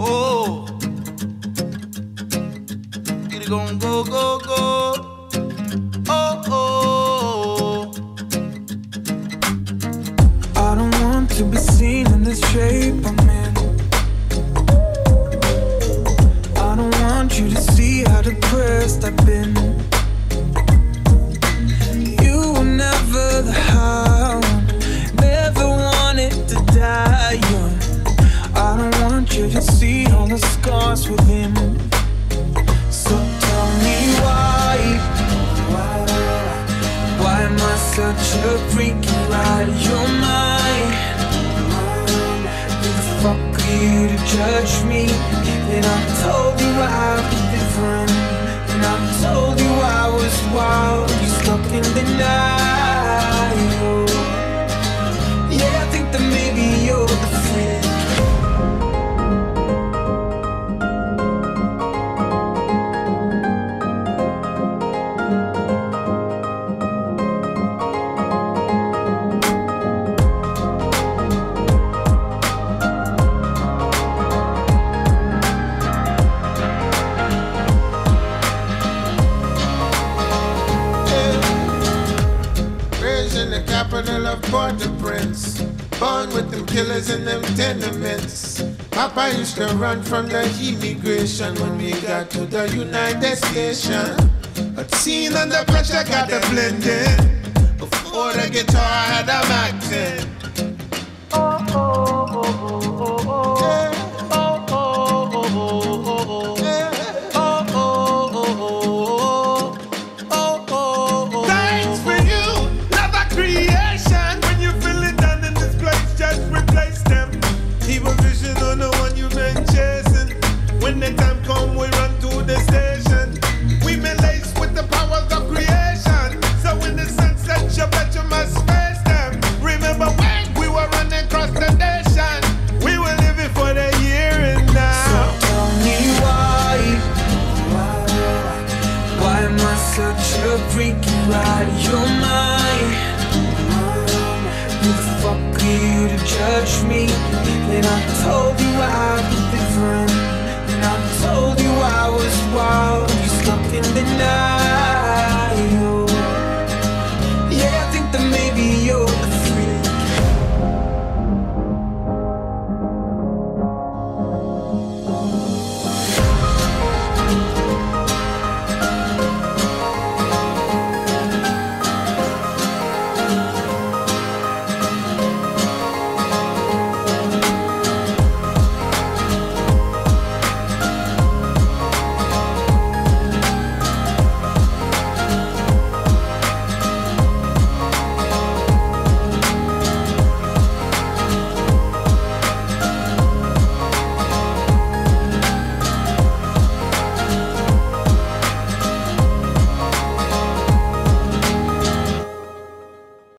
Oh, it gon' go, go, go. Oh, oh. I don't want to be seen in this shape I'm in. I don't want you to see how depressed I've been. You were never the high all the scars within. So tell me why, why, am I such a freak and out of your mind? Who the fuck are you to judge me? And I told you I'd be different. And I told you I was wild. You stuck in denial. in the capital of Port-au-Prince. Born with them killers in them tenements. Papa used to run from the immigration when we got to the United Stations. But seen under pressure, got the blending. Before the guitar, I had a magnet. Am I such a freaky ride? You're mine Who the fuck are you to judge me? And I told you I'd be different